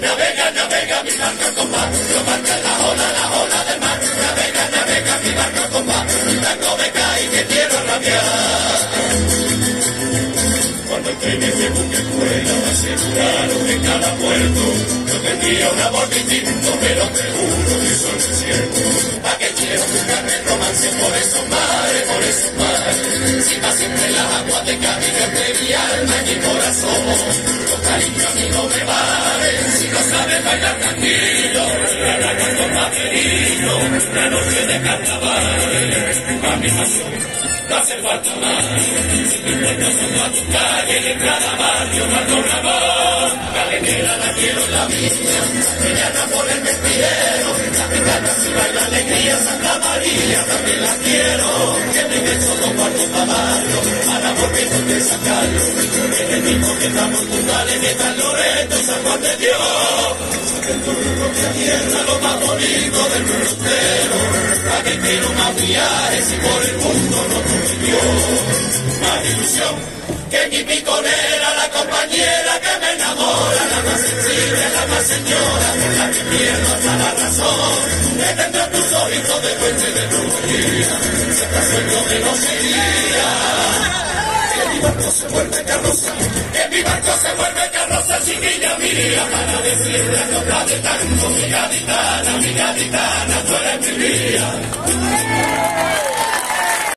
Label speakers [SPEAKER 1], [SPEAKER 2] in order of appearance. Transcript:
[SPEAKER 1] Navega, navega mi barco con mar, yo marca la ola, la ola del mar. Navega, navega mi barco con mar, mi me cae y me quiero rabiar. Cuando estoy en ese buque pueda aseguraros de cada puerto, yo tendría un amor distinto, pero te juro que soy cierto. ¿A qué quiero buscarme romance por esos mares, por esos mares? Si va siempre las aguas de camino entre mi alma y mi corazón. Los cariños a mí no me valen, si no sabes bailar tranquilo. La cuando papelito, la noche de carnaval. A mi pasión no hace falta más. Puerta junto a tu calle, en cada barrio, cuando amor. Galenera la quiero la mía, ella por el mentidero. Alegría, Santa María también la quiero. Que me dos cuartos para barrio, para volver de San Carlos. En el mismo que estamos puntuales, que San Loreto, San Juan de Dios. De mi propia tierra, lo más bonito del mundo entero. ¿A que quiero más viajes y por el mundo no tuve Dios? Más ilusión que mi piconera, la compañera que me enamora, la más señora, por la que pierdo hasta la razón. Que tendrá tus ojitos de fuente de brujería, siempre sueño de no. Que mi barco se vuelve carroza, que mi barco se vuelve carroza, chiquilla mía, para decirle a copla de tango, mi gaditana, mi gaditana, tú eres mi vida.